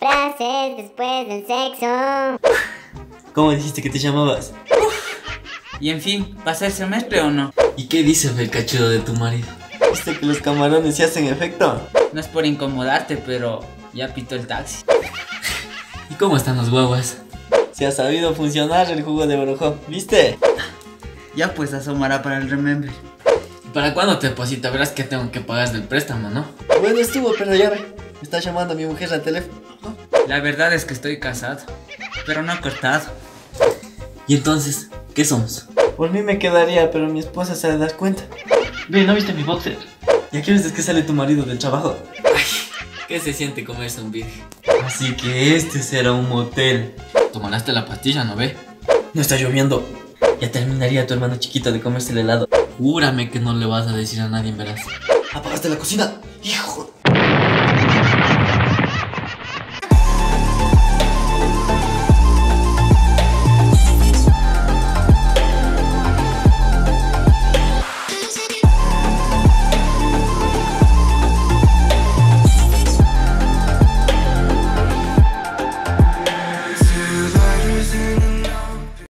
Frases después del sexo. ¿Cómo dijiste que te llamabas? Y en fin, ¿pasa el semestre o no? ¿Y qué dice el cachudo de tu marido? ¿Viste que los camarones se hacen efecto? No es por incomodarte, pero ya pito el taxi. ¿Y cómo están los guaguas? Se ha sabido funcionar el jugo de brujo, ¿viste? Ya pues asomará para el remember. ¿Y para cuándo te deposita? Verás que tengo que pagar del préstamo, ¿no? Bueno, estuvo, pero ya ve. Me está llamando mi mujer al teléfono. La verdad es que estoy casado, pero no cortado. ¿Y entonces? ¿Qué somos? Por mí me quedaría, pero mi esposa se va a dar cuenta. Ve, ¿no viste mi boxer? ¿Y a qué hora es que sale tu marido del trabajo? ¿Qué se siente comerse un virgen? Así que este será un motel. Tomaste la pastilla, ¿no ve? No está lloviendo. Ya terminaría tu hermano chiquito de comerse el helado. Júrame que no le vas a decir a nadie, verás. Apagaste la cocina. Hijo.